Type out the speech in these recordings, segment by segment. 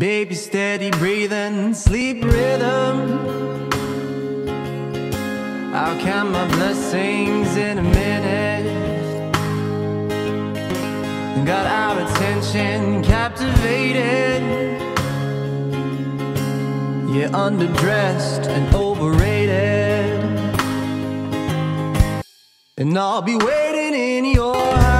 Baby, steady breathing, sleep rhythm. I'll count my blessings in a minute. Got our attention captivated. You're underdressed and overrated. And I'll be waiting in your house.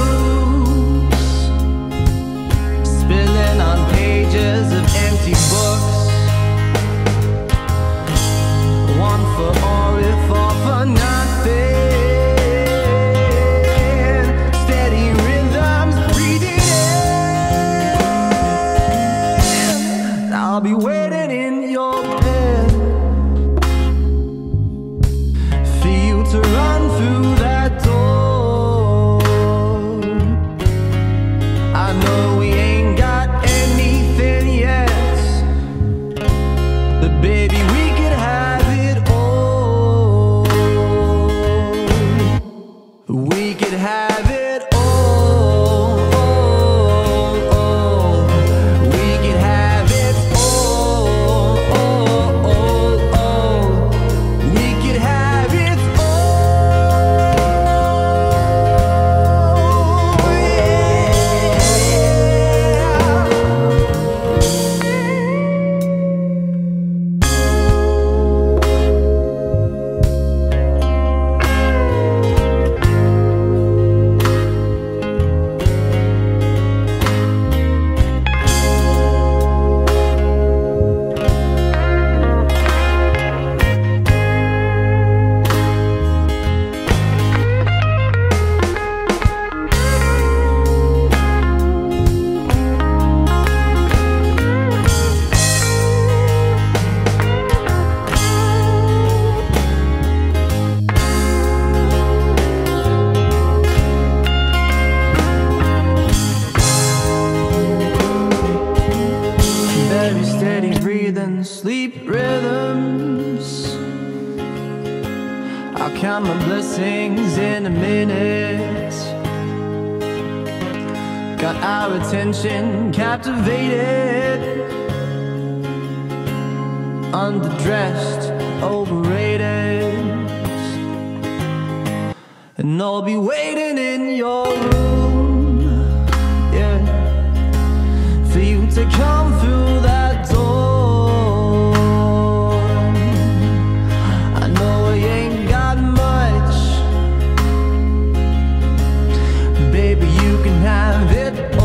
I'll be waiting. I'll count my blessings in a minute. Got our attention captivated. Underdressed, overrated. And I'll be waiting in your room have it.